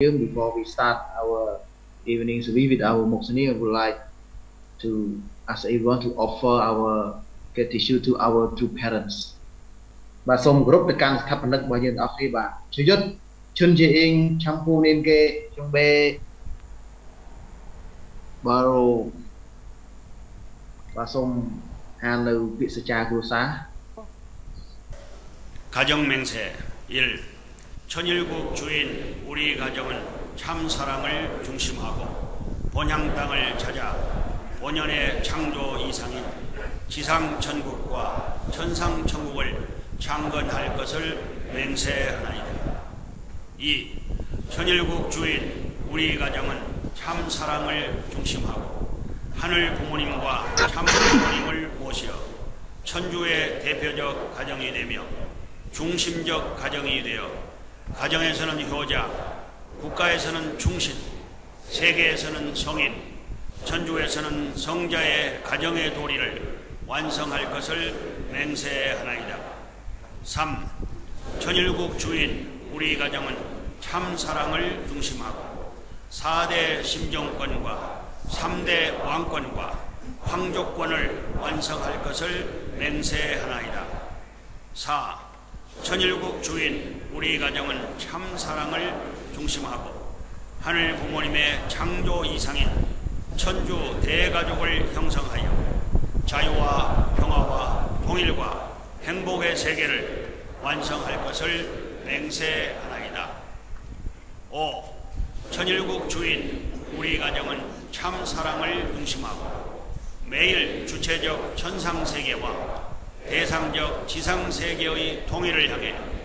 film before we start our evening service with our Moksani, I would like to ask everyone to offer our gratitude to our two parents បាទសូមគោរពទៅកាន់ស្ថាបនិករបស់យើងទាំងអស់គ្នាបាទជយុទ្ធឈុនជាអ៊ីងឆាំពូនេនគេជុំបេបារោបាទសូមអាននៅពាក្យសច្ចាគ្រួសារខាយ៉ងមេងសេ1 천일국 주인 우리 가정은 참 사랑을 중심하고 본향 땅을 찾아 본연의 창조 이상인 지상 천국과 천상 천국을 창건할 것을 맹세하나이다. 2. 천일국 주인 우리 가정은 참 사랑을 중심하고 하늘 부모님과 참 부모님을 모시어 천주의 대표적 가정이 되며 중심적 가정이 되어 가정에서는 효자, 국가에서는 충신, 세계에서는 성인, 천주에서는 성자의 가정의 도리를 완성할 것을 맹세하나이다. 3. 천일국 주인 우리 가정은 참 사랑을 중심하고 4대 심정권과 3대 왕권과 황족권을 완성할 것을 맹세하나이다. 4. 천일국 주인 우리 가정은 참 사랑을 중심하고 하늘 부모님의 창조 이상인 천주 대가족을 형성하여 자유와 평화와 통일과 행복의 세계를 완성할 것을 맹세하나이다. 5. 천일국 주인 우리 가정은 참 사랑을 중심하고 매일 주체적 천상세계와 대상적 지상세계의 통일을 향해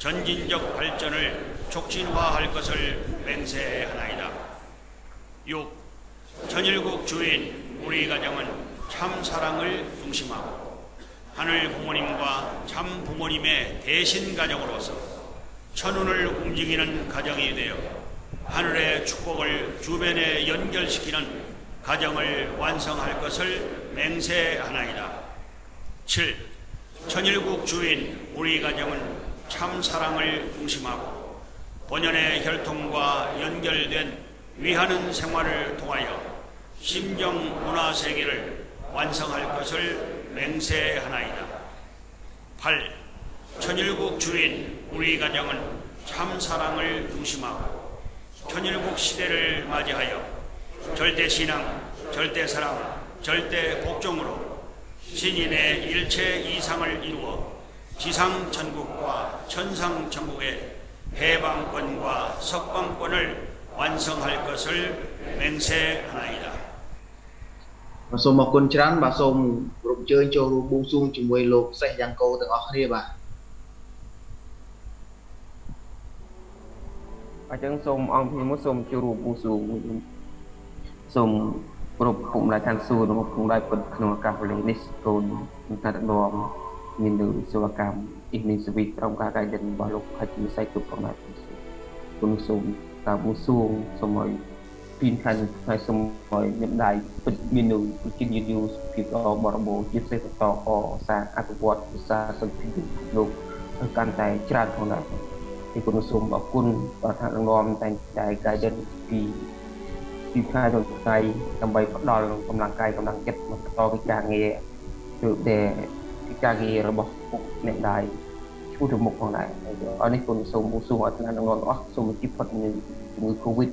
전진적 발전을 촉진화할 것을 맹세하나이다. 6. 천일국 주인 우리 가정은 참 사랑을 중심하고 하늘 부모님과 참 부모님의 대신 가정으로서 천운을 움직이는 가정이 되어 하늘의 축복을 주변에 연결시키는 가정을 완성할 것을 맹세하나이다. 7. 천일국 주인 우리 가정은 참 사랑을 중심하고 본연의 혈통과 연결된 위하는 생활을 통하여 심정 문화 세계를 완성할 것을 맹세하나이다. 8. 천일국 주인 우리 가정은 참 사랑을 중심하고 천일국 시대를 맞이하여 절대 신앙, 절대 사랑, 절대 복종으로 신인의 일체 이상을 이루어 지상 천국과 천상 천국의 해방권과 석방권을 완성할 것을 맹세하나이다. បាទសូមអរគុណច្រើនបាទសូមគោរពអញ្ជើញចូលរួមបួងសួងជាមួយលោកសេះយ៉ាងកោទាំងអស់គ្នាបាទ អញ្ចឹងសូមអង្គពីមុនសូមចូលរួមបួងសួងសូមគ្រប់ពុកម្ដាយឋានសួគ៌របស់ពុកម្ដាយពិតក្នុងឱកាសវេលានេះកូននឹងកាត់ដំ មាននៅសេវាកម្មអ៊ីមីសវិតក្រុមការកាយដិនរបស់លោកខេត្តវិស័យគ្រប់ផងដែរគុណសូមតាបួសួងសូមឲ្យពីនខាងថ្ងៃសូមឲ្យមានដៃពិតមាននៅជាយឺតយូរភាពល្អបរិបូរណ៍ជាពិសេសបន្តអសាអភិវឌ្ឍវិសាសង្គមលោកកាន់តែច្រើនផងដែរទីគុណសូមអរគុណបាទថានឹងនាំតែតែ guidance ពីពីផ្នែកដល់ថ្ងៃដើម្បីផ្ដល់កម្លាំងកាយកម្លាំងចិត្តមកបន្តពីការងារគឺដែល ពីការងាររបស់ពុកអ្នកដៃឈ្មោះទៅមុខផងដែរអរនេះគុណសូមបួសួងអរគុណដល់បងប្អូនអស់សូមជិះផុតពីជំងឺ Covid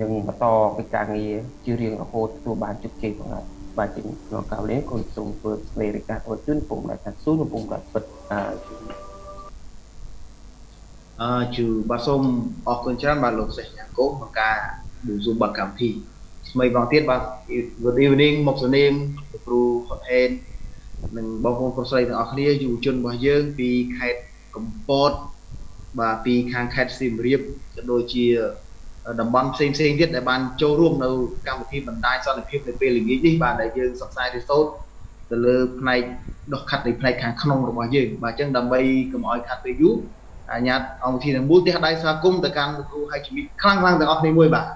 និងបន្តកិច្ចការងារជារៀងរហូតទទួលបានជោគជ័យផងដែរបាទជាក្នុងកាលនេះគុណសូមធ្វើស្លេរិកាអរជូនពុកម្ដាយថាស៊ូនិងពុកម្ដាយពិតអឺអឺជូបាទសូមអរគុណច្រើនបាទលោកសេះយ៉ាងកោក្នុងការបួងសួងបាត់កម្មវិធីថ្មីបងទៀតបាទ Good evening មកសនាមលោកគ្រូហុតហេន និងបងប្អូនប្រុសស្រីទាំងអស់គ្នាយុវជនរបស់យើងពីខេត្តកំពតបាទពីខាងខេត្តសៀមរាបក៏ដូចជាតំបន់ផ្សេងផ្សេងទៀតដែលបានចូលរួមនៅកម្មវិធីបណ្ដាញសន្តិភាពនៅពេលល្ងាចនេះបាទដែលយើងសិក្សារៀនសូត្រទៅលើផ្នែកដុសខាត់នៃផ្នែកខាងក្នុងរបស់យើងបាទអញ្ចឹងដើម្បីកុំឲ្យខាត់ពេលយូរអាញាតអង្គវិធីទាំងមូលទះដៃស្វាគមន៍ទៅកាន់លោកគ្រូហើយជំរាបខ្លាំងខ្លាំងទាំងអស់គ្នាមួយបាទ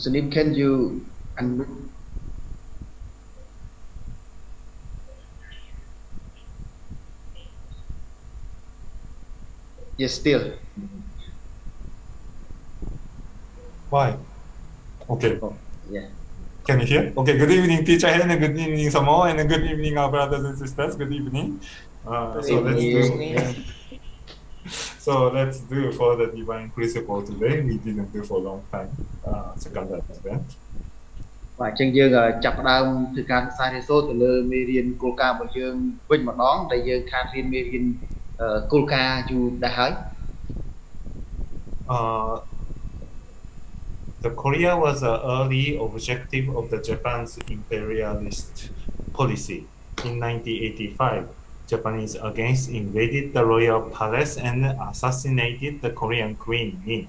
Muslim can you unmute Yes still Why? Okay. oh, yeah Can you hear? Okay. Good evening, teacher, and good evening, Samo, and good evening, our brothers and sisters. Good evening. Uh, so let's do. So let's do for the divine principle today. We didn't do for a long time. Uh, second advent. បាទអញ្ចឹងយើងចាប់ផ្ដើមធ្វើការសិក្សារៀនសូត្រទៅលើមេរៀនគោលការណ៍របស់យើងវិញម្ដងដែលយើងខានរៀនមេរៀនគោលការណ៍យូរដែរហើយ Uh, the Korea was an early objective of the Japan's imperialist policy. In 1985, Japanese against invaded the royal palace and assassinated the Korean queen Min.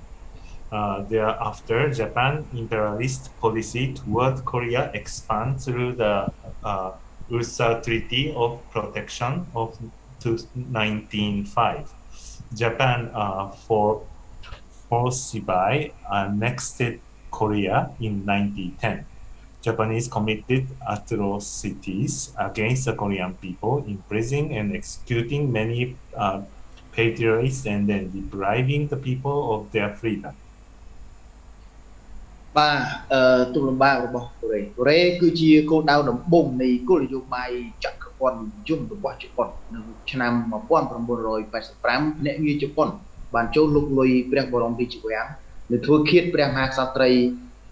Uh, thereafter, Japan imperialist policy toward Korea expand through the uh, Eulsa Treaty of Protection of 1905. Japan uh, for forcibly annexed Korea in 1910. Japanese committed atrocities against the Korean people, imprisoning and executing many uh, patriots and then depriving the people of their freedom. បាទអឺទុកលំបាករបស់កូរ៉េកូរ៉េគឺជាគោលដៅដំបូងនៃគោលនយោបាយចក្រពត្តិនិយមរបស់ជប៉ុននៅឆ្នាំ1985អ្នកងារជប៉ុនបានចូលលុកលុយព្រះបរមរាជវាំងនៅធ្វើឃាតព្រះមហាក្សត្រី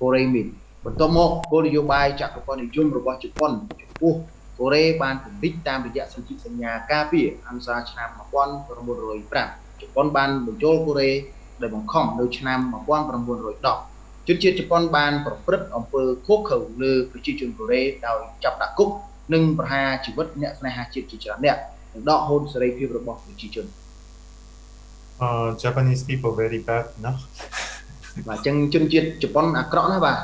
កូរ៉េមីន បន្ទាប់មកគោលនយោបាយចក្រពត្តិនិយមរបស់ជប៉ុនចំពោះកូរ៉េបានពង្រីកតាមរយៈសន្ធិសញ្ញាការពារអនុសាសន៍ឆ្នាំ1905ជប៉ុនបានបញ្ចូលកូរ៉េដោយបង្ខំនៅឆ្នាំ1910ជនជាតិជប៉ុនបានប្រព្រឹត្តអំពើឃោឃៅលើប្រជាជនកូរ៉េដោយចាប់ដាក់គុកនិងប្រហារជីវិតអ្នកស្នេហាជាតិជាច្រើនអ្នកនិងដកហូតសេរីភាពរបស់ប្រជាជន Uh, Japanese people very bad, no? បាទអញ្ចឹងជនជាតិជប៉ុនអាក្រក់ណាស់បាទ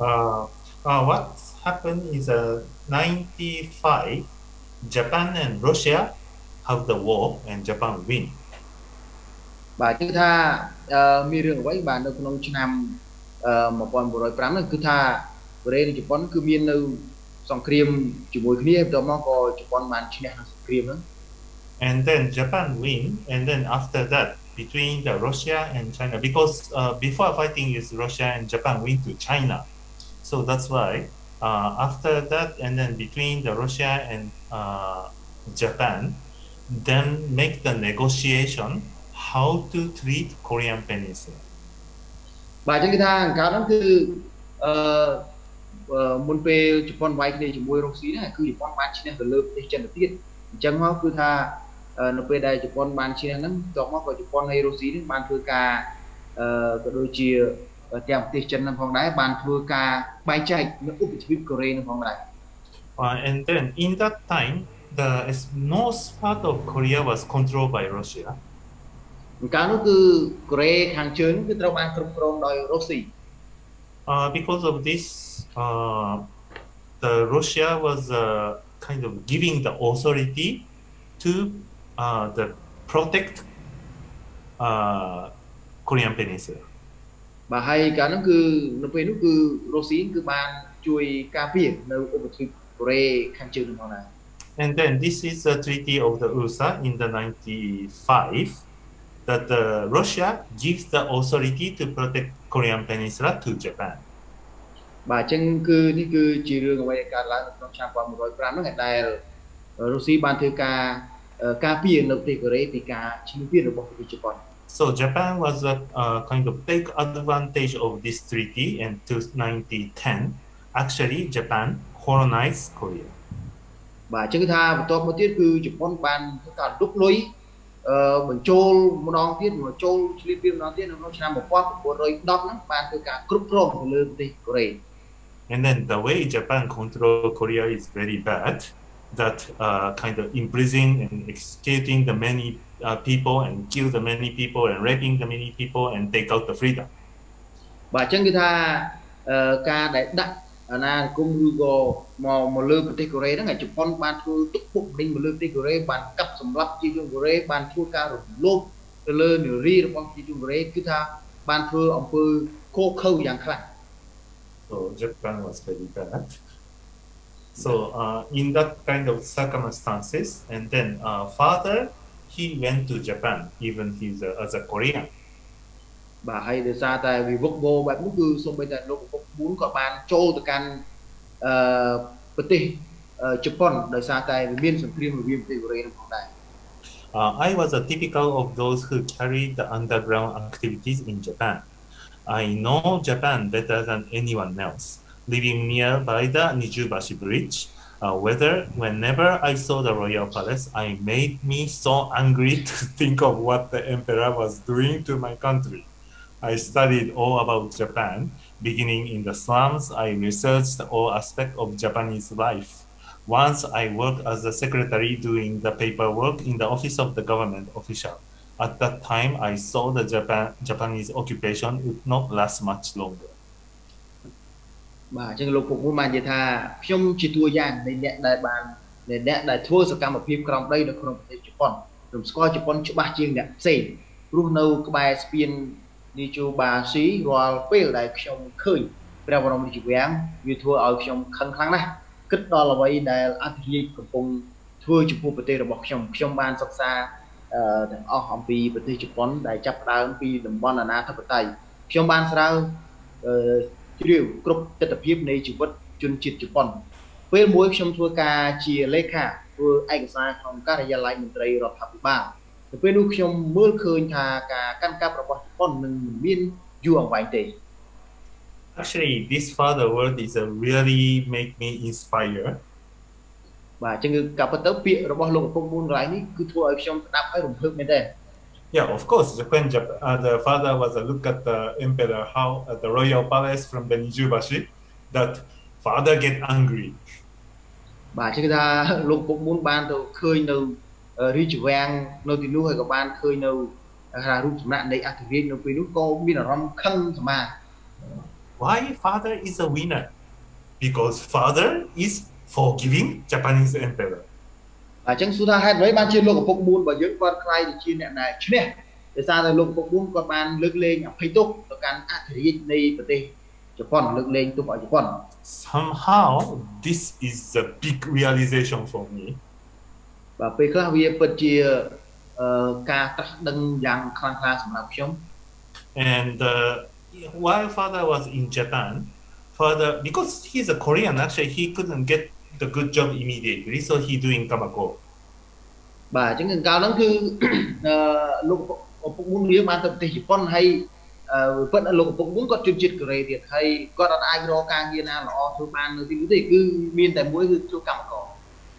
Uh, uh, what happened is uh, 95, Japan and Russia have the war and Japan win. បាទគឺថាអឺមានរឿងអ្វីបាទនៅក្នុងឆ្នាំអឺ1905ហ្នឹងគឺថាកូរ៉េនិងជប៉ុនគឺមាននៅសង្គ្រាមជាមួយគ្នាបន្ទាប់មកក៏ជប៉ុនបានឈ្នះក្នុងសង្គ្រាមហ្នឹង And then Japan win, and then after that, between the Russia and China, because uh, before fighting is Russia and Japan win to China, so that's why uh, after that, and then between the Russia and uh, Japan, then make the negotiation how to treat Korean Peninsula. បាទអញ្ចឹងគឺថាអង្កើតហ្នឹងគឺអឺអឺមុនពេលជប៉ុនវាយគ្នាជាមួយរុស្ស៊ីហ្នឹងគឺជប៉ុនបានឈ្នះទៅលើប្រទេសចិនទៅទៀតអញ្ចឹងមកគឺថាអឺនៅពេលដែលជប៉ុនបានឈ្នះហ្នឹងបន្ទាប់មកក៏ជប៉ុនហើយរុស្ស៊ីហ្នឹងបានធ្វើការអឺក៏ដូចជា ទាំងប្រទេសចិនហ្នឹងផងដែរបានធ្វើការបែងចែកនៅឧបទ្វីបកូរ៉េហ្នឹងផងដែរ Uh, and then in that time, the north part of Korea was controlled by Russia. អង្កើតនោះគឺកូរ៉េខាងជើងគឺត្រូវបានគ្រប់គ្រងដោយរុស្ស៊ី Uh, because of this, uh, the Russia was uh, kind of giving the authority to uh, the protect uh, Korean Peninsula. បាទហើយកាលហ្នឹងគឺនៅពេលនោះគឺរុស្ស៊ីគឺបានជួយការពារនៅឧបទ្វីបកូរ៉េខាងជើងហ្នឹងផងដែរ And then this is the treaty of the USA in the 95 that uh, Russia gives the authority to protect Korean Peninsula to Japan. បាទអញ្ចឹងគឺនេះគឺជារឿងអ្វីដែលកើតឡើងនៅក្នុងឆ្នាំ1905ហ្នឹងដែលរុស្ស៊ីបានធ្វើការការពារនៅប្រទេសកូរ៉េពីការឈ្លានពានរបស់ប្រទេសជប៉ុន So Japan was a uh, kind of take advantage of this treaty in 1910. Actually, Japan colonized Korea. Và thứ tha và tốt một tiết cư Japan ban tất cả đúc lối mình chôn một đòn tiết mà chôn Philippines đòn tiết nó chỉ là một quát của rồi đọc nó ban tất cả cướp rộm của lương đi Korea. And then the way Japan control Korea is very bad That uh, kind of imprisoning and executing the many uh, people and kill the many people and raping the many people and take out the freedom. បាទអញ្ចឹងគឺថាអឺការដែលដាក់អាណានិគមឬក៏មកមកលើប្រទេសកូរ៉េហ្នឹងឲ្យជប៉ុនបានធ្វើទុកបុកម្នេញមកលើប្រទេសកូរ៉េបានកាប់សម្លាប់ប្រជាជនកូរ៉េបានធ្វើការរំលោភទៅលើនារីរបស់ប្រជាជនកូរ៉េគឺថាបានធ្វើអំពើខុសខើយ៉ាងខ្លាំង So Japan was very bad. So uh, in that kind of circumstances, and then uh, father, he went to Japan, even he's uh, as a Korean. Bà hay đưa ra tại vì vất vô bạn muốn cư xong bây giờ lúc cũng muốn có bạn châu từ căn bất Japan đời xa tại vì biên sản phim và viêm tì của đây uh, I was a typical of those who carried the underground activities in Japan. I know Japan better than anyone else. Living nearby the Nijubashi Bridge, uh, whether whenever I saw the royal palace, I made me so angry to think of what the emperor was doing to my country. I studied all about Japan. Beginning in the slums, I researched all aspects of Japanese life. Once I worked as a secretary doing the paperwork in the office of the government official. At that time, I saw the Japan, Japanese occupation would not last much longer. បាទអញ្ចឹងលោកពុកមួយបាននិយាយថាខ្ញុំជាតួយ៉ាងនៃអ្នកដែលបានអ្នកដែលធ្វើសកម្មភាពក្រោមដីនៅក្នុងប្រទេសជប៉ុនខ្ញុំស្គាល់ជប៉ុនច្បាស់ជាងអ្នកផ្សេងរស់នៅក្បែរស្ពាននីជូបាស៊ីរាល់ពេលដែលខ្ញុំឃើញព្រះបរមរាជវាំងវាធ្វើឲ្យខ្ញុំខឹងខ្លាំងណាស់គិតដល់អ្វីដែលអធិរាជកំពុងធ្វើចំពោះប្រទេសរបស់ខ្ញុំខ្ញុំបានសិក្សាទាំងអស់អំពីប្រទេសជប៉ុនដែលចាប់ផ្ដើមពីតំបន់អាណាធិបតេយ្យខ្ញុំបានស្រាវ ជ្រាវគ្រប់ទស្សនវិជ្ជានៃជីវិតជនជាតិជប៉ុនពេលមួយខ្ញុំធ្វើការជាលេខាធ្វើឯកសារក្នុងការិយាល័យមន្ត្រីរដ្ឋាភិបាលទៅពេលនោះខ្ញុំមើលឃើញថាការកាន់កាប់របស់ជប៉ុននឹងមិនមានយូរអង្វែងទេ Actually this father word is a really make me inspire បាទអញ្ចឹងគឺកាប់ទៅពាក្យរបស់លោកឪពុកមួនកន្លែងនេះគឺធ្វើឲ្យខ្ញុំស្ដាប់ហើយរំភើបមែនទេ Yeah, of course. When uh, the father was a look at the emperor, how at the royal palace from the Nijubashi, that father get angry. បាទគឺថាលោកពុកមុនបានទៅឃើញនៅរាជវាំងនៅទីនោះហើយក៏បានឃើញនៅថារូបសំណាក់នៃអធិរាជនៅពេលនោះក៏មានអារម្មណ៍ខឹងសមា Why father is a winner? Because father is forgiving Japanese emperor. អញ្ចឹងសួរថាហេតុអ្វីបានជាលោកឪពុក4របស់យើងគាត់ខ្លាយទៅជាអ្នកដែលឈ្នះដោយសារតែលោកឪពុក4គាត់បានលើកលែងអភ័យទោសទៅកាន់អធិរាជនៃប្រទេសជប៉ុនលើកលែងទោសឲ្យជប៉ុន Somehow this is a big realization for me បាទពេលខ្លះវាពិតជាការត្រាស់ដឹងយ៉ាងខ្លាំងក្លាសម្រាប់ខ្ញុំ and uh, while father was in Japan father because he's a Korean actually he couldn't get the good job immediately so he doing kabako បាទអញ្ចឹងកាលហ្នឹងគឺលោកឪពុកមុនវាបានទៅប្រទេសជប៉ុនហើយពិតលោកឪពុកមុនគាត់ជនជាតិកូរ៉េទៀតហើយគាត់អត់អាចរកការងារណាល្អធ្វើបាននៅទីនោះទេគឺមានតែមួយគឺធ្វើកម្មករ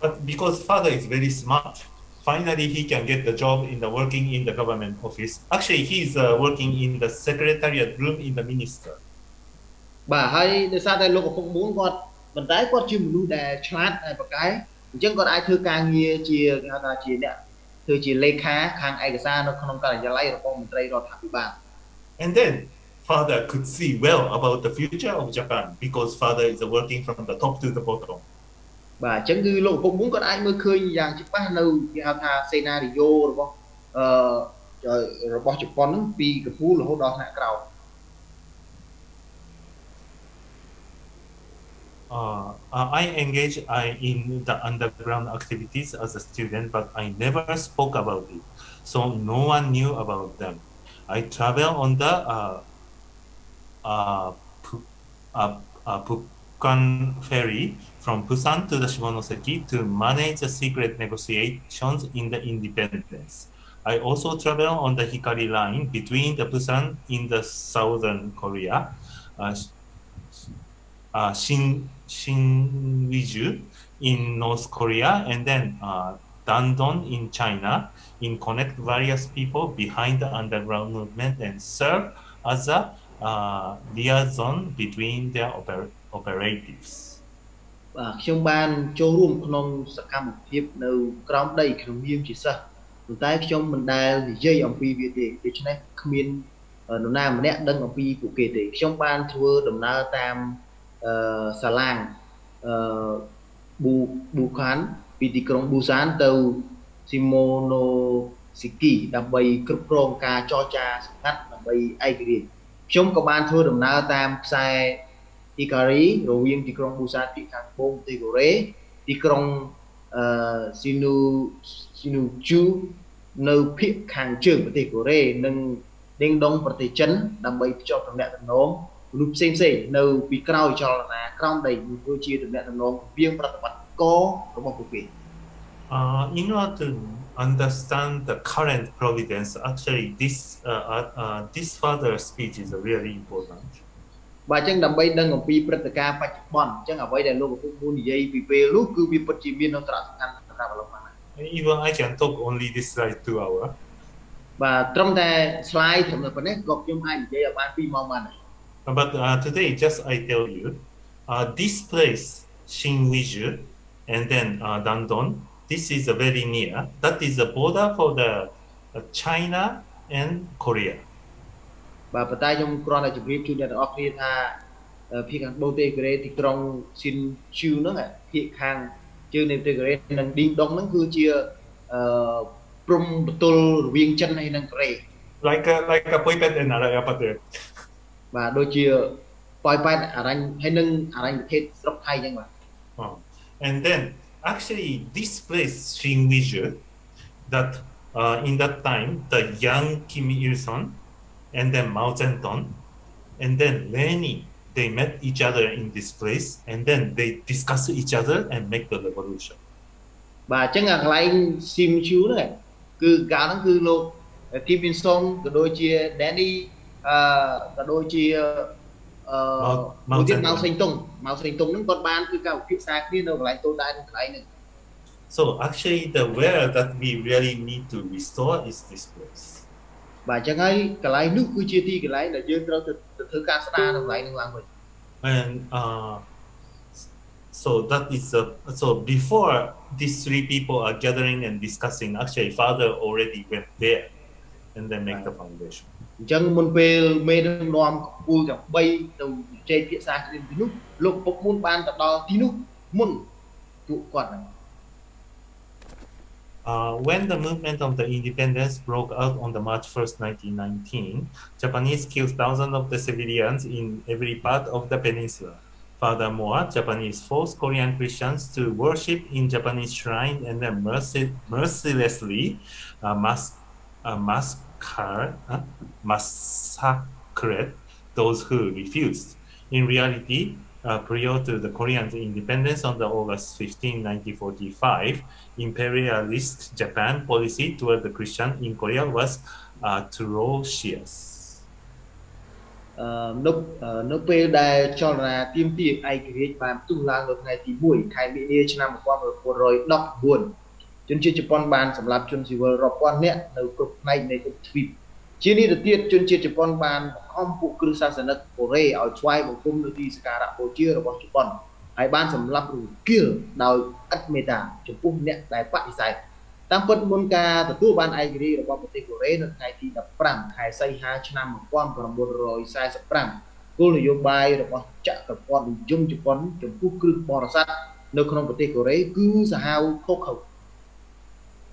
But because father is very smart, finally he can get the job in the working in the government office. Actually, he is uh, working in the secretariat room in the minister. បាទហើយដោយសារតែលោកឪពុកមុនគាត់ ប៉ុន្តែគាត់ជាមនុស្សដែលឆ្លាតហើយប្រកែអញ្ចឹងគាត់អាចធ្វើការងារជាគេហៅថាជាអ្នកធ្វើជាលេខាខាងឯកសារនៅក្នុងការិយាល័យរបស់មន្ត្រីរដ្ឋាភិបាល And then father could see well about the future of Japan because father is working from the top to the bottom. បាទអញ្ចឹងគឺលោកឪពុកមុនគាត់អាចមើលឃើញយ៉ាងច្បាស់នៅគេហៅថាសេណារីយ៉ូរបស់អឺរបស់ជប៉ុនហ្នឹងពីកពូលរហូតដល់ថ្នាក់ក្រោម Uh, I engage I, in the underground activities as a student, but I never spoke about it. So no one knew about them. I travel on the uh, uh, uh, uh, Pukan ferry from Busan to the Shimonoseki to manage the secret negotiations in the independence. I also travel on the Hikari line between the Busan in the southern Korea, uh, uh, Shin, Shinwiju in North Korea, and then uh, Dandong in China, in connect various people behind the underground movement and serve as a uh, liaison between their oper operatives. បាទខ្ញុំបានចូលរួមក្នុងសកម្មភាពនៅក្រោមដីក្នុងនាមជាសិស្សប៉ុន្តែខ្ញុំមិនដែលនិយាយអំពីវាទេដូច្នេះគ្មាននរណាម្នាក់ដឹងអំពីពួកគេទេខ្ញុំបានធ្វើដំណើរតាមអឺ សាឡាងអឺប៊ូប៊ូខានពីទីក្រុងប៊ូសានទៅស៊ីម៉ូណូស៊ីគីដើម្បីគ្រប់គ្រងការចរចាសម្ងាត់ដើម្បីឯករាជ្យខ្ញុំក៏បានធ្វើដំណើរតាមខ្សែយ Hikari រវាងទីក្រុងប៊ូសានទីខាងត្បូងប្រទេសកូរ៉េទីក្រុងអឺ Sinu Sinuju នៅភាគខាងជើងប្រទេសកូរ៉េនិងដេងដងប្រទេសចិនដើម្បីភ្ជាប់ទំនាក់ទំនង មនុស្សផ្សេងផ្សេងនៅពីក្រោយចលនាក្រោមដីធ្វើជាទំនាក់ទំនងរវាងប្រតិបត្តិការរបស់ពួកគេ Uh, in order to understand the current providence, actually this uh, uh, uh, this further speech is really important. បាទអញ្ចឹងដើម្បីដឹងអំពីព្រឹត្តិការណ៍បច្ចុប្បន្នអញ្ចឹងអ្វីដែលលោកឪពុកមួយនិយាយពីពេលនោះគឺវាពិតជាមានសារៈសំខាន់សម្រាប់លោកបានណា Even I can talk only this slide two hour. បាទត្រឹមតែ slide ត្រឹមតែប៉ុណ្ណេះក៏ខ្ញុំអាចនិយាយឲ្យបាន2ម៉ោងបានដែរ But uh, today, just I tell you, uh, this place, Shinwiju, and then uh, this is very near. That is the border for the uh, China and Korea. បាទប៉ុន្តែខ្ញុំគ្រាន់តែជម្រាបជូនអ្នកទាំងអស់គ្នាថាភាគខាងបូទេកូរ៉េទីក្រុងស៊ីនជូហ្នឹងភាគខាងជើងនៃប្រទេសកូរ៉េនិងឌីងដុងហ្នឹងគឺជាអឺព្រំបន្ទល់រវាងចិនហើយនិងកូរ៉េ like a, like a Poipet and Aranyaprathet បាទដូចជាប៉ោយប៉ែតអរញ្ញហើយនិងអរញ្ញប្រទេសស្រុកថៃអញ្ចឹងបាទ Uh, and then actually this place Shinwiju, that uh, in that time the young Kim Il Sung and then Mao Zedong and then Lenin they met each other in this place and then they discuss each other and make the revolution. បាទអញ្ចឹងអាកន្លែងស៊ីមឈូហ្នឹងគឺកាលហ្នឹងគឺលោកគីមអ៊ីនសុងក៏ដូចជា Danny អឺ ក៏ដូចជាអឺ ម៉ៅ មួយទៀត Zedong ម៉ៅសេងតុងម៉ៅសេងតុងហ្នឹងគាត់បានគឺការពិភាក្សាគ្នានៅកន្លែងតូនដែរនៅកន្លែងហ្នឹង So actually the where that we really need to restore is this place. បាទអញ្ចឹងហើយកន្លែងនោះគឺជាទីកន្លែងដែលយើងត្រូវទៅទៅធ្វើការស្ដារនៅកន្លែងហ្នឹងឡើងវិញ And uh, so that is a, so before these three people are gathering and discussing, actually father already went there and then make the foundation. អញ្ចឹងមុនពេលមេដឹកនាំកពូលទាំង3ទៅជែកភាសាគ្នាទីនោះលោកពុកមុនបានទៅដល់ទីនោះមុនពួកគាត់ហ្នឹង Uh, when the movement of the independence broke out on the March 1st, 1919, Japanese killed thousands of the civilians in every part of the peninsula. Furthermore, Japanese forced Korean Christians to worship in Japanese shrines and then merci- mercilessly uh, mas- uh, massacre, uh, massacred those who refused. In reality, uh, prior to the Korean independence on the August 15, 1945, imperialist Japan policy toward the Christian in Korea was atrocious. អឺនៅអឺនៅពេលដែលចលនាទាមទារឯករាជ្យបានផ្ទុះឡើងនៅថ្ងៃទី1ខែមិនិនាឆ្នាំ1919 ជនជាតិជប៉ុនបានសម្លាប់ជនស៊ីវិលរាប់ពាន់នាក់នៅគ្រប់ផ្នែកនៃទ្វីបជានេះទៅទៀតជនជាតិជប៉ុនបានបង្ខំពួកគ្រឹះសាសនិកកូរ៉េឲ្យស្វែងបង្គំនៅទីសក្ការៈបូជារបស់ជប៉ុនហើយបានសម្លាប់រង្គាលដោយឥតមេត្តាចំពោះអ្នកដែលបដិសេធតាមពិតមុនការទទួលបានឯករាជ្យរបស់ប្រទេសកូរ៉េនៅថ្ងៃទី15ខែសីហាឆ្នាំ1945គោលនយោបាយរបស់ចក្រពត្តិនិយមជប៉ុនចំពោះគ្រឹះបរស័ក្តិនៅក្នុងប្រទេសកូរ៉េគឺសាហាវខុសខើ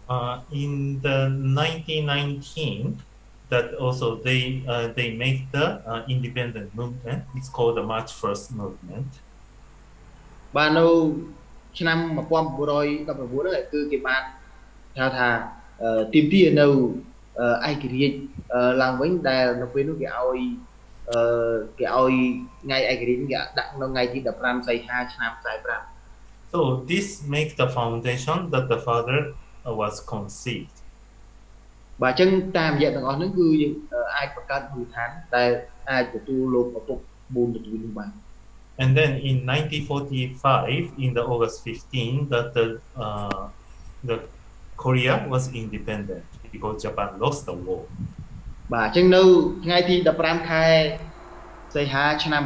Uh, in the 1919, that also they uh, they make the uh, independent movement. It's called the March First movement. បាទនៅឆ្នាំ1919ហ្នឹងគឺគេបានថាថាអឺទីមទានៅអឺឯករាជ្យអឺឡើងវិញដែលនៅពេលនោះគេឲ្យអឺគេឲ្យថ្ងៃឯករាជ្យហ្នឹងគេដាក់នៅថ្ងៃទី15សីហាឆ្នាំ45 So this makes the foundation that the father uh, was conceived. បាទអញ្ចឹងតាមរយៈទាំងអស់ហ្នឹងគឺយើងអឺអាចបង្កើតមូលដ្ឋានដែលអាចទទួលលោកឪពុក4ទទួលនោះបាន And then in 1945, in the August 15, that the uh, the Korea was independent because Japan lost the war. បាទអញ្ចឹងនៅថ្ងៃទី15ខែសីហាឆ្នាំ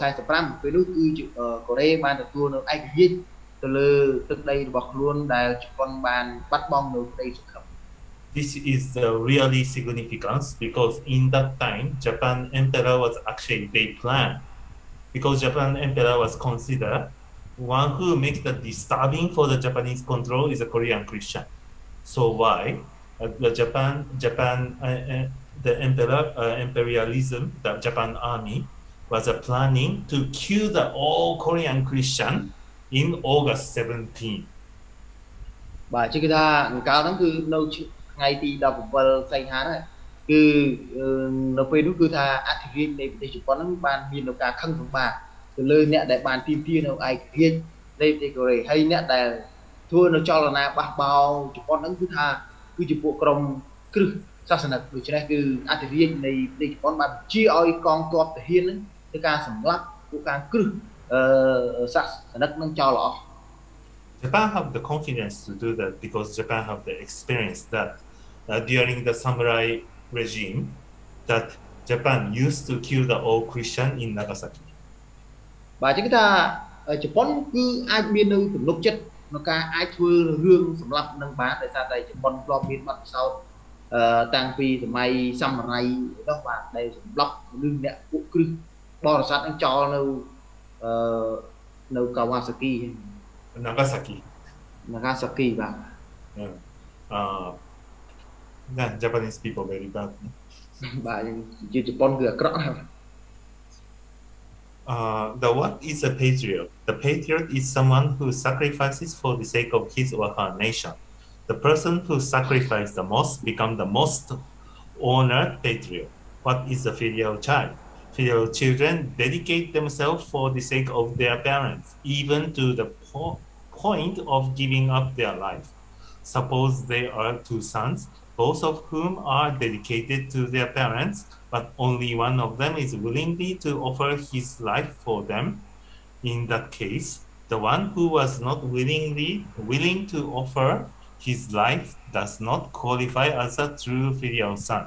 1945ពេលនោះគឺអឺកូរ៉េបានទទួលនៅឯករាជ្យ ទៅលើទឹកដីរបស់ខ្លួនដែលជប៉ុនបានបាត់បង់នៅក្តីសង្ឃឹម This is the really significance because in that time, Japan emperor was actually they planned because Japan emperor was considered one who makes the disturbing for the Japanese control is a Korean Christian. So why uh, the Japan Japan uh, uh, the emperor uh, imperialism the Japan army was uh, planning to kill the all Korean Christian in August 17. បាទជាគេថាអង្កាលហ្នឹងគឺនៅថ្ងៃទី17សីហាហ្នឹងគឺនៅពេលនោះគឺថាអធិរាជនៃប្រទេសជប៉ុនហ្នឹងបានមាននៅការខឹងសម្បាទៅលើអ្នកដែលបានទីមទានៅឯករាជ្យនៃប្រទេសកូរ៉េហើយអ្នកដែលធ្វើនៅចលនាបះបោរជប៉ុនហ្នឹងគឺថាគឺជាពួកក្រុមគ្រឹះសាសនិកដូច្នេះគឺអធិរាជនៃប្រទេសជប៉ុនបានជាឲ្យកងទ័ពទាហានហ្នឹងធ្វើការសម្លាប់ពួកការគ្រឹះអឺ សាសនិកនឹងចោលអស់ Japan have the confidence to do that because Japan have the experience that uh, during the samurai regime that Japan used to kill the all Christian in Nagasaki. បាទអញ្ចឹងថាជប៉ុនគឺអាចមាននៅទំនុកចិត្តក្នុងការអាចធ្វើរឿងសម្រាប់នឹងបានដោយសារតែជប៉ុនធ្លាប់មានបទពិសោធន៍អឺតាំងពីសម័យសាមរ័យនោះបាទដែលសម្លាប់មនុស្សអ្នកពួកគ្រឹះបរិស័ទនឹងចោលនៅអឺ នៅកាវ៉ាសាគី Nagasaki. នាហ្គាសាគីបាទ Yeah. Uh, yeah, Japanese people very bad. បាទជាជប៉ុនគឺអាក្រក់ណាស់ Uh, the what is a patriot? The patriot is someone who sacrifices for the sake of his or her nation. The person who sacrifices the most become the most honored patriot. What is a filial child? Filial children dedicate themselves for the sake of their parents, even to the po- point of giving up their life. Suppose they are two sons, both of whom are dedicated to their parents, but only one of them is willingly to offer his life for them. In that case, the one who was not willingly willing to offer his life does not qualify as a true filial son.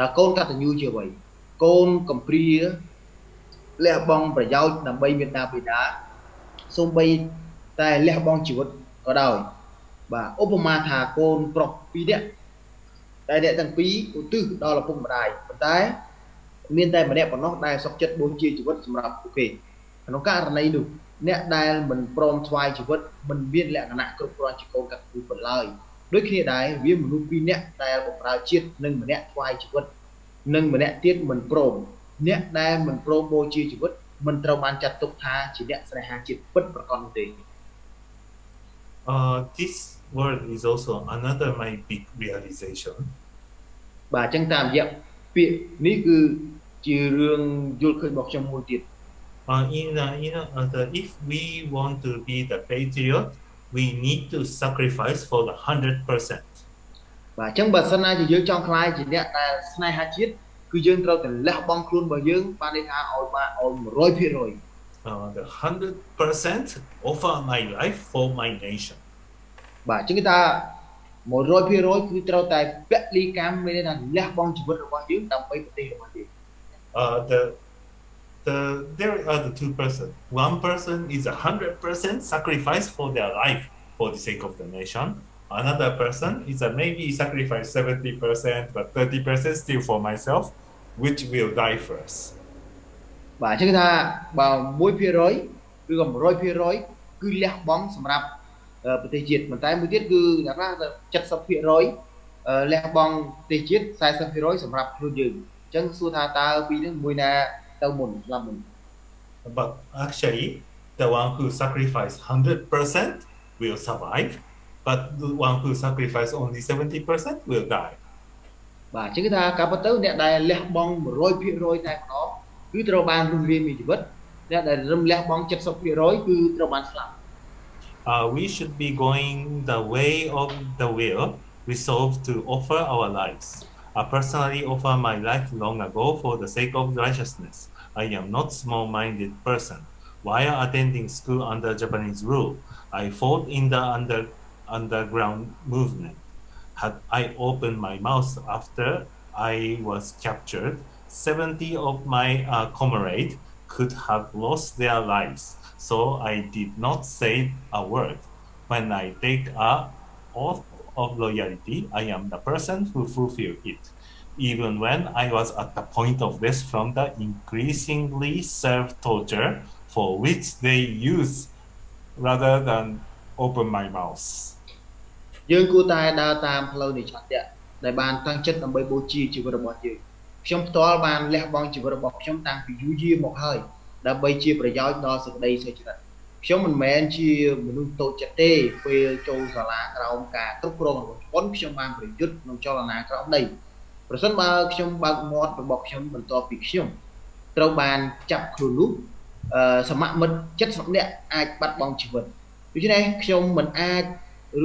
តើកូនកតញ្ញូជាអ្វីកូនកំព្រាលះបង់ប្រយោជន៍ដើម្បីមេត្តាបិតាសូម្បីតែលះបង់ជីវិតក៏ដោយបាទឧបមាថាកូនប្រុសពីរនាក់តែអ្នកទាំងពីរឧទ្ទិសដល់ឪពុកម្ដាយប៉ុន្តែមានតែម្នាក់ប៉ុណ្ណោះដែលសុខចិត្តបូជាជីវិតសម្រាប់ពួកគេក្នុងករណីនោះអ្នកដែលមិនព្រមថ្វាយជីវិតមិនមានលក្ខណៈគ្រប់គ្រាន់ជាកូនកតញ្ញូប៉ុណ្ឡើយ ដូចគ្នាដែរវាមនុស្សពីរនាក់ដែលបម្រើជាតិនិងម្នាក់ថ្វាយជីវិតនិងម្នាក់ទៀតមិនព្រមអ្នកដែលមិនព្រមបូជាជីវិតមិនត្រូវបានចាត់ទុកថាជាអ្នកស្នេហាជាតិពិតប្រាកដនោះទេ Uh, this word is also another my big realization. បាទអញ្ចឹងតាមរយៈពាក្យនេះគឺជារឿងយល់ឃើញរបស់ខ្ញុំមួយទៀត Uh, in uh, in uh, the, if we want to be the patriot, we need to sacrifice for the hundred percent. បាទអញ្ចឹងបើសិនណាជាយើងចង់ខ្លាយជាអ្នកដែលស្នេហាជាតិគឺយើងត្រូវតែលះបង់ខ្លួនរបស់យើងបានន័យថាឲ្យបានឲ្យ100% Uh, the hundred percent offer my life for my nation. បាទអញ្ចឹងគេថា100%គឺត្រូវតែពលីកម្មមានន័យថាលះបង់ជីវិតរបស់យើងដើម្បីប្រទេសរបស់យើង Uh, the the there are the two person. One person is a hundred percent sacrifice for their life for the sake of the nation. Another person is a maybe sacrifice seventy percent, but thirty percent still for myself, which will die first. បាទអញ្ចឹងគេថាបើ1%ឬក៏100%គឺលះបង់សម្រាប់អឺប្រទេសជាតិប៉ុន្តែមួយទៀតគឺអ្នកខ្លះទៅ70%អឺលះបង់ប្រទេសជាតិ40%សម្រាប់ខ្លួនយើងអញ្ចឹងសួរថាតើពីរនេះមួយណា Talmud, Talmud. But actually, the one who sacrifices 100% will survive, but the one who sacrifices only 70% will die. Và chứ ta cả bất đại lẽ bong rồi phía rồi này nó cứ trâu ban rung riêng mình đại rung lẽ bong chất sọc phía rồi cứ trâu ban. Uh, we should be going the way of the will, resolved to offer our lives. I personally offer my life long ago for the sake of righteousness. I am not small-minded person. While attending school under Japanese rule, I fought in the under, underground movement. Had I opened my mouth after I was captured, 70 of my uh, comrades could have lost their lives. So I did not say a word. When I take a oath of loyalty, I am the person who fulfilled it. Even when I was at the point of death from the increasingly self-torture for which they use rather than open my mouth. យើងគួរតែដើរតាមផ្លូវនៃឆន្ទៈដែលបានតាំងចិត្តដើម្បីបូជាជីវិតរបស់យើងខ្ញុំផ្ទាល់បានលះបង់ជីវិតរបស់ខ្ញុំតាំងពីយូរយារមកហើយដើម្បីជាប្រយោជន៍ដល់សេចក្តីសុចរិត ខ្ញុំមិនមែនជាមនុស្សតូចចិត្តទេពេលចូលសាលាក្រោមការគ្រប់គ្រងរបស់ប៉ុនខ្ញុំបានប្រយុទ្ធក្នុងចលនាក្រោមដីប្រសិនបើខ្ញុំបើកមាត់របស់ខ្ញុំបន្ទាប់ពីខ្ញុំត្រូវបានចាប់ខ្លួននោះអឺសមមិត្តចិត្តស្រុកអ្នកអាចបាត់បង់ជីវិតដូច្នេះខ្ញុំមិនអាច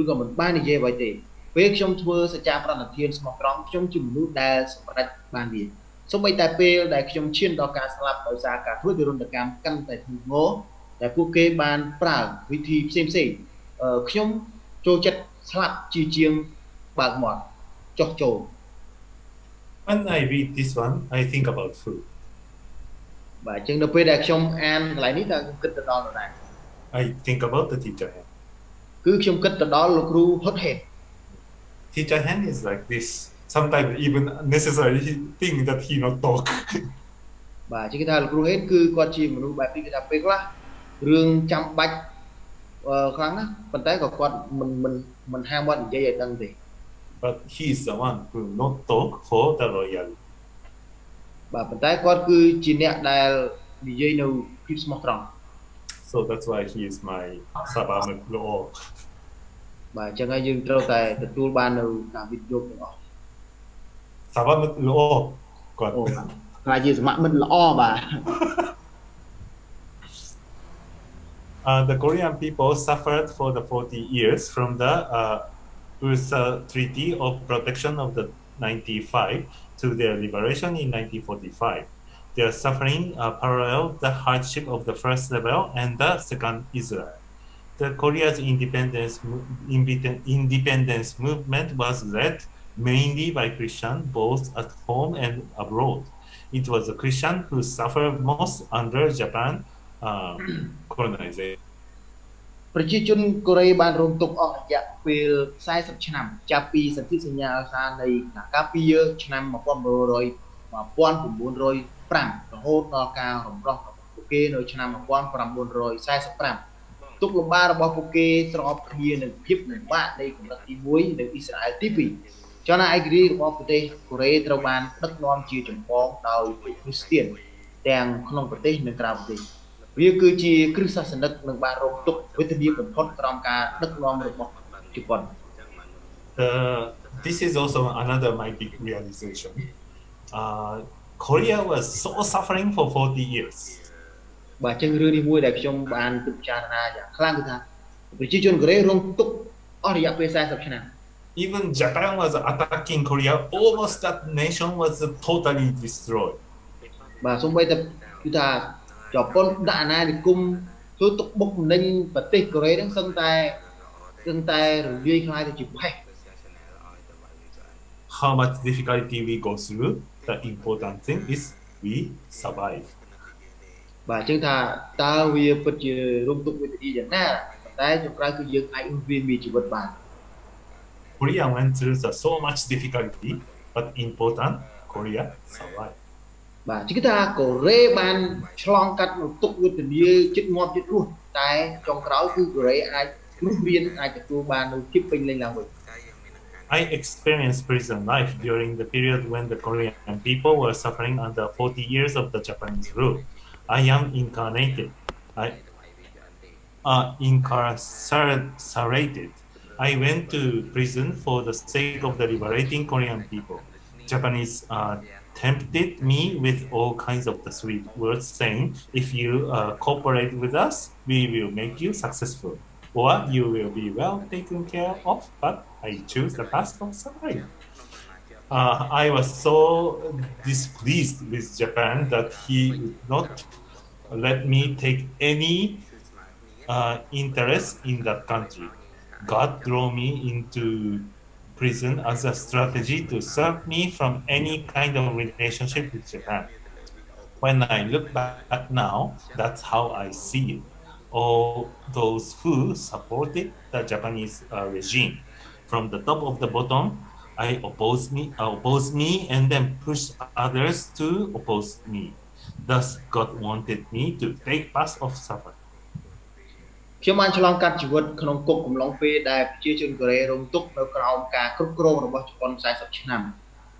ឬក៏មិនបាននិយាយអ្វីទេពេលខ្ញុំធ្វើសច្ចាប្រណិធានស្មោះត្រង់ខ្ញុំជាមនុស្សដែលសម្រេចបានវាសូម្បីតែពេលដែលខ្ញុំឈានដល់ការស្លាប់ដោយសារការធ្វើទរណកម្មកាន់តែធ្ងន់ធ្ងរ ដែលពួកគេបានប្រើវិធីផ្សេងផ្សេងខ្ញុំចូលចិត្តស្លាប់ជាជាងបើកមាត់ចុះចូល When I read this one I think about food បាទអញ្ចឹងនៅពេលដែលខ្ញុំអានកន្លែងនេះតើខ្ញុំគិតទៅដល់នរណា I think about the teacher hand គឺខ្ញុំគិតទៅដល់លោកគ្រូហ៊ុតហេត teacher hand is like this sometimes even necessary thing that he not talk បាទជាគេថាលោកគ្រូហេតគឺគាត់ជាមនុស្សបែបនេះគេថាពេលខ្លះ រឿងចាំបាច់ខ្លាំងណាស់ប៉ុន្តែក៏គាត់មិនមិនមិនហាមគាត់និយាយឲ្យដឹងទេ but he is the one who not talk for the royal បាទប៉ុន្តែគាត់គឺជាអ្នកដែលនិយាយនៅភាពស្មោះត្រង់ so that's why he is my sabamet law បាទអញ្ចឹងហើយយើងត្រូវតែទទួលបាននៅការវិនិយោគទាំងអស់ sabamet law គាត់អូខ្លាចជាសមមិត្តល្អបាទ Uh, the Korean people suffered for the 40 years from the uh, Eulsa Treaty of Protection of the 95 to their liberation in 1945. Their suffering uh, paralleled the hardship of the first rebel and the second Israel. The Korea's independence, independence movement was led mainly by Christians both at home and abroad. It was the Christian who suffered most under Japan uh, colonization ប្រជាជនកូរ៉េបានរងទុក្ខអស់រយៈពេល40ឆ្នាំ ចាប់ពីសន្ធិសញ្ញាអសានៃការពារឆ្នាំ1900 1905រហូតដល់ការរំដោះរបស់ពួកគេនៅឆ្នាំ1945ទុក្ខលំបាករបស់ពួកគេស្របគ្នានឹងភាពលំបាកនៃកម្រិតទី1និងអ៊ីស្រាអែលទី2ចលនាឯករាជ្យរបស់ប្រទេសកូរ៉េត្រូវបានដឹកនាំជាចម្បងដោយគ្រីស្ទៀនទាំងក្នុងប្រទេសនិងក្រៅប្រទេស វាគឺជាគ្រឹះសាសនិកនឹងបានរងទុក្ខវេទនាបំផុតក្រោមការដឹកនាំរបស់ជប៉ុន Uh, this is also another my big realization. Uh, Korea was so suffering for 40 years. បាទចឹងរឿងនេះមួយដែលខ្ញុំបានពិចារណាយ៉ាងខ្លាំងគឺថាប្រជាជនកូរ៉េរងទុក្ខអស់រយៈពេល40ឆ្នាំ Even Japan was attacking Korea, almost that nation was totally destroyed. បាទសូម្បីតែគឺថា ជប៉ុនដាក់អាណានិគមធ្វើទុកបុកម្នេញប្រទេសកូរ៉េហ្នឹងសឹងតែសឹងតែរលាយខ្លាយទៅជាផេះ How much difficulty we go through the important thing is we survive បាទអញ្ចឹងថាតើវាពិតជារងទុក្ខវេទនាយ៉ាងណាប៉ុន្តែចុងក្រោយគឺយើងអាចរស់រានមានជីវិតបាន Korea went through the so much difficulty but important Korea survived បាទជាថាកូរ៉េបានឆ្លងកាត់នៅទុកវេទនាចិត្តងាប់ចិត្តរស់តែចុងក្រោយគឺកូរ៉េអាចរស់រានអាចទទួលបាននូវភាពពេញលេញឡើងវិញ I experienced prison life during the period when the Korean people were suffering under 40 years of the Japanese rule. I am incarnated. I uh, incarcerated. I went to prison for the sake of the liberating Korean people. Japanese uh, tempted me with all kinds of the sweet words saying, if you uh, cooperate with us, we will make you successful. Or you will be well taken care of, but I choose the path of survival. Uh, I was so displeased with Japan that he would not let me take any uh, interest in that country. God drew me into prison as a strategy to serve me from any kind of relationship with Japan. when I look back now, that's how I see it. All those who supported the Japanese uh, regime, from the top of the bottom, I oppose me, uh, oppose me, and then push others to oppose me. Thus, God wanted me to take path of suffering. ខ្ញុំបានឆ្លងកាត់ជីវិតក្នុងគុកកំឡុងពេលដែលប្រជាជនកូរ៉េរងទុក្ខនៅក្រោមការគ្រប់គ្រងរបស់ជប៉ុន40ឆ្នាំ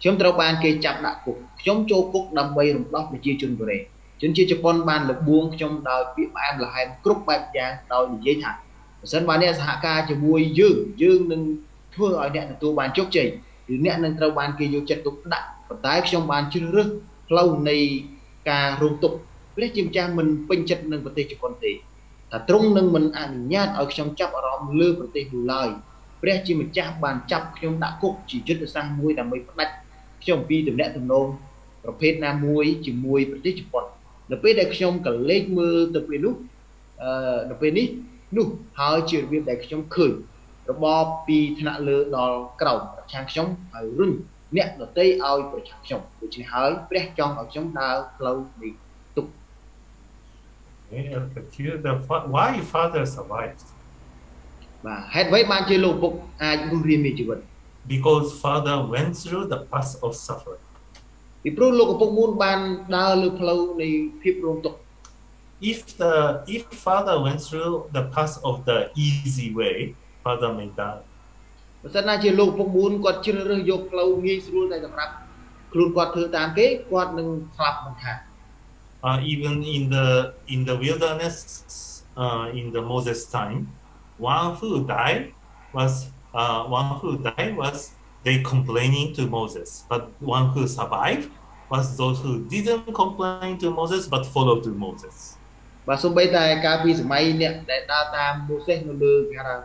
ខ្ញុំត្រូវបានគេចាប់ដាក់គុកខ្ញុំចូលគុកដើម្បីរំដោះប្រជាជនកូរ៉េជនជាតិជប៉ុនបានលបួងខ្ញុំដោយពាក្យផ្អែមល្ហែមគ្រប់បែបយ៉ាងដោយនិយាយថាបើសិនបើអ្នកសហការជាមួយយើងយើងនឹងធ្វើឲ្យអ្នកទទួលបានជោគជ័យឬអ្នកនឹងត្រូវបានគេយកចិត្តទុកដាក់ប៉ុន្តែខ្ញុំបានជ្រើសរើសផ្លូវនៃការរងទុក្ខព្រះជាម្ចាស់មិនពេញចិត្តនឹងប្រទេសជប៉ុនទេ ថាទ្រង់នឹងមិនអនុញ្ញាតឲ្យខ្ញុំចាប់អារម្មណ៍លើប្រទេសនោះឡើយព្រះជាម្ចាស់បានចាប់ខ្ញុំដាក់គុកជាយុទ្ធសាស្ត្រមួយដើម្បីផ្ដាច់ខ្ញុំពីតំណែងទំនងប្រភេទណាមួយជាមួយប្រទេសជប៉ុននៅពេលដែលខ្ញុំក៏លេចមើលទៅពេលនោះអឺនៅពេលនេះនោះហើយជារបៀបដែលខ្ញុំឃើញរបបពីថ្នាក់លើដល់ក្រោមប្រឆាំងខ្ញុំហើយរុញអ្នកដតីឲ្យប្រឆាំងខ្ញុំដូច្នេះហើយព្រះចង់ឲ្យខ្ញុំដើរផ្លូវនេះ the why father survived បាទហេតុអ្វីបានជាលោកពុកអាចរស់រានមានជីវិត because father went through the path of suffering ពីព្រោះលោកឪពុកមូនបានដើរលើផ្លូវនៃភាពរងទុក្ខ if the if father went through the path of the easy way father may die បើសិនណាជាលោកឪពុកមូនគាត់ជ្រើសរើសយកផ្លូវងាយស្រួលតែសម្រាប់ខ្លួនគាត់ធ្វើតាមគេគាត់នឹងស្លាប់មិនខាន uh, even in the in the wilderness uh, in the Moses time, one who died was uh, one who died was they complaining to Moses, but one who survived was those who didn't complain to Moses but followed to Moses. បាទសូម្បីតែកាលពីសម័យអ្នកដែលដើរតាមម៉ូសេសនៅលើគេហៅថា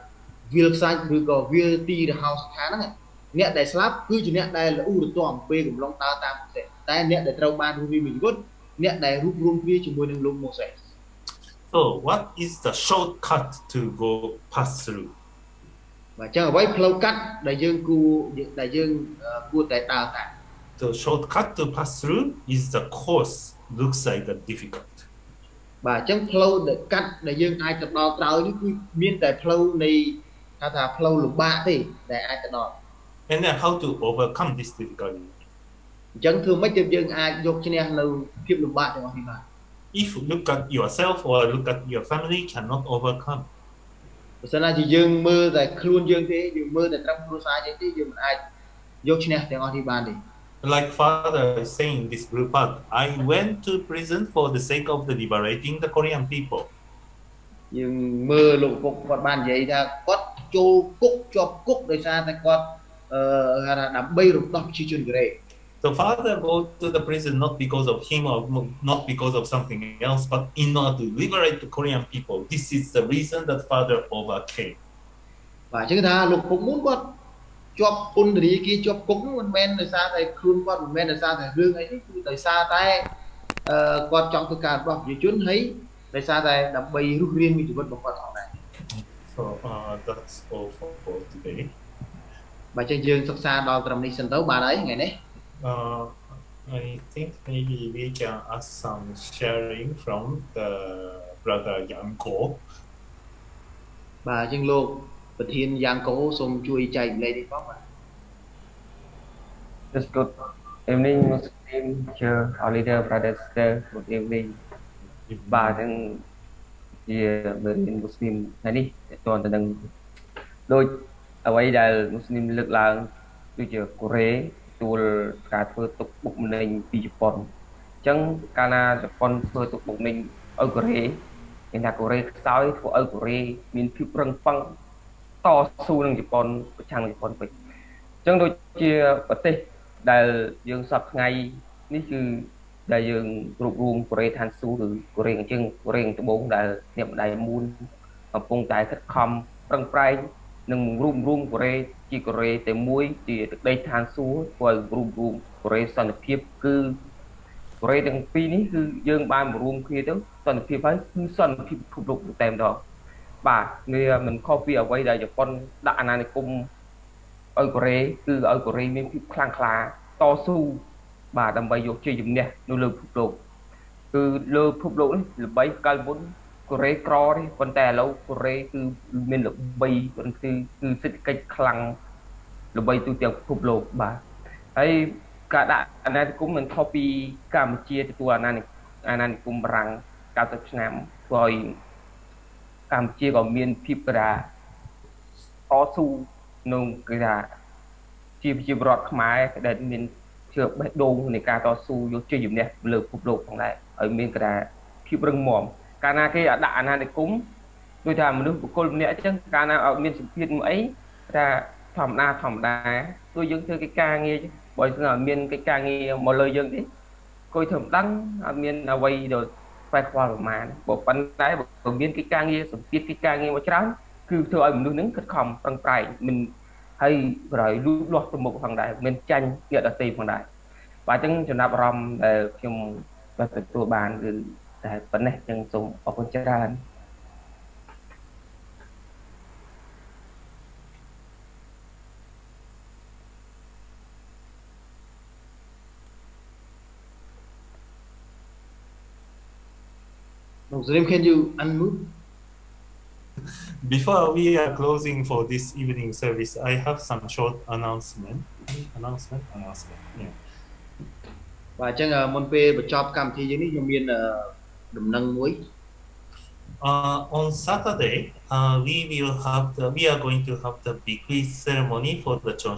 វាលខ្សាច់ឬក៏វាលទីរហោស្ថានហ្នឹងអ្នកដែលស្លាប់គឺជាអ្នកដែលល្អូរទាំពេលកំឡុងដើរតាមម៉ូសេសតែអ្នកដែលត្រូវបានរស់រានមានជីវិត អ្នកដែលរួបរวมគ្នាជាមួយនឹងលោក Moses So what is the shortcut to go pass through បាទចឹងអ្វីផ្លូវកាត់ដែលយើងគួរដែលយើងគួរតែដើរតាម The shortcut to pass through is the course looks like a difficult បាទអញ្ចឹងផ្លូវដែលកាត់ដែលយើងអាចទៅដល់ក្រោយនេះគឺមានតែផ្លូវនៃថាថាផ្លូវលំបាកទេដែលអាចទៅដល់ And then how to overcome this difficulty អញ្ចឹងធ្វើម៉េចទើបយើងអាចយកឈ្នះនៅភាពលំបាកទាំងអស់នេះបាន If look at yourself or look at your family cannot overcome បើសិនណាជាយើងមើលតែខ្លួនយើងទេយើងមើលតែត្រឹមគ្រួសារយើងទេយើងមិនអាចយកឈ្នះទាំងអស់នេះបានទេ Like father is saying this blue part I went to prison for the sake of the liberating the Korean people យើងមើលលោកពុកគាត់បាននិយាយថាគាត់ចូលគុកជាប់គុកដោយសារតែគាត់អឺហៅថាដើម្បីរំដោះប្រជាជនកូរ៉េ The father go to the prison not because of him or not because of something else, but in order to liberate the Korean people. This is the reason that father overcame. បាទអញ្ចឹងថាលោកពុកមុនគាត់ជាប់ពន្ធនាគារជាប់គុកមិនមែនដោយសារតែខ្លួនគាត់មិនមែនដោយសារតែរឿងអីទេគឺដោយសារតែអឺគាត់ចង់ធ្វើការរបស់ប្រជាជនហើយដោយសារតែដើម្បីរស់រានមានជីវិតរបស់គាត់ផងដែរ So uh, that's all for, for today បាទអញ្ចឹងយើងសិក្សាដល់ត្រឹមនេះសិនទៅបាទហើយថ្ងៃនេះ Uh, I think maybe we can ask some sharing from the brother Yanko. Bà Trinh Lô, Bạch Thiên Yanko xong chui chạy lên đi bác ạ. Yes, good evening, Muslim here, our leader, brother, sister, good evening. Bà đang về bên Muslim này đi, toàn tình đôi ở đây là Muslim lực lượng tôi chưa Korea ដូចអ្វីដែលមូស្លីមលើកឡើងដូចជាកូរ៉េទួលការធ្វើទុកបុកម្នេញពីជប៉ុនអញ្ចឹងកាលណាជប៉ុនធ្វើទុកបុកម្នេញឲ្យកូរ៉េគេថាកូរ៉េខ្សោយធ្វើឲ្យកូរ៉េមានភាពរឹងប៉ឹងតស៊ូនឹងជប៉ុនប្រឆាំងនឹងជប៉ុនពេកអញ្ចឹងដូចជាប្រទេសដែលយើងសពថ្ងៃនេះគឺដែលយើងគ្រប់រួមកូរ៉េឋានស៊ូឬកូរ៉េអញ្ចឹងកូរ៉េត្បូងដែលអ្នកម្ដាយមូនកំពុងតែខិតខំប្រឹងប្រែង នឹងរួមរួមកូរ៉េជាកូរ៉េតែមួយជាទឹកដីឋានសួគ៌ធ្វើឲ្យរួមរួមកូរ៉េសន្តិភាពគឺកូរ៉េទាំងពីរនេះគឺយើងបានរួមគ្នាទៅសន្តិភាពហើយគឺសន្តិភាពពិភពលោកតែម្ដងបាទវាមិនខុសពីអ្វីដែលជប៉ុនដាក់អាណានិគមឲ្យកូរ៉េគឺឲ្យកូរ៉េមានភាពខ្លាំងក្លាតស៊ូបាទដើម្បីយកជ័យជំនះនៅលើពិភពលោកអគឺលើភពលោកនេះល្បីកាលមុន កូរ៉េក្រទេប៉ុន្តែឥឡូវកូរ៉េគឺមានល្បីគឺគឺសេដ្ឋកិច្ចខ្លាំងល្បីទូទាំងពិភពលោកបាទហើយការដាក់អាណានិគមមិនខុសពីកម្ពុជាទទួលអាណានិអាណានិគមបារាំង90ឆ្នាំព្រោះកម្ពុជាក៏មានភាពកដាតស៊ូក្នុងគេថាជាប្រជាពលរដ្ឋខ្មែរដែលមានជាបេះដូងនៃការតស៊ូយកជ័យជំនះលើពិភពលោកផងដែរឲ្យមានកដាភាពរឹងមាំ កាលណាគេដាក់អាណានិគមដូចថាមនុស្សបុគ្គលម្នាក់អញ្ចឹងកាលណាឲ្យមានសម្ពាធមួយអីថាធម្មតាធម្មតាដូចយើងធ្វើកិច្ចការងារបើស្ងើមានកិច្ចការងារមកលើយើងទេគួយធ្វើមិនដឹងអត់មានអ្វីដែលខ្វះខ្វល់ប្រមាណបើប៉ុន្តែបើមានកិច្ចការងារសម្ពាធកិច្ចការងារមកច្រើនគឺធ្វើឲ្យមនុស្សហ្នឹងខិតខំប្រឹងប្រែងមិនហើយប្រយលូតលាស់ទៅមុខផងដែរមិនចាញ់អ្នកដទៃផងដែរបាទអញ្ចឹងចំណាប់អារម្មណ៍ដែលខ្ញុំបានទទួលបានគឺ តែប៉ុណ្ណេះចឹងសូមអរគុណច្រើន Muslim can you unmute Before we are closing for this evening service, I have some short announcement. Announcement, announcement. Yeah. បាទអញ្ចឹងមុនពេលបញ្ចប់កម្មវិធីយើងនេះខ្ញុំមាន ដំណឹងមួយ Uh, on Saturday, uh, we will have the, we are going to have the bequeath ceremony for the Chon